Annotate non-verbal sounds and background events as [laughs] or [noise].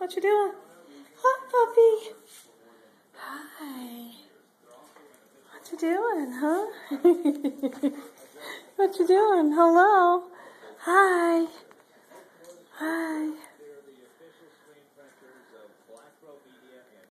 What you doing? Hi, puppy. Hi. What you doing, huh? [laughs] what you doing? Hello. Hi.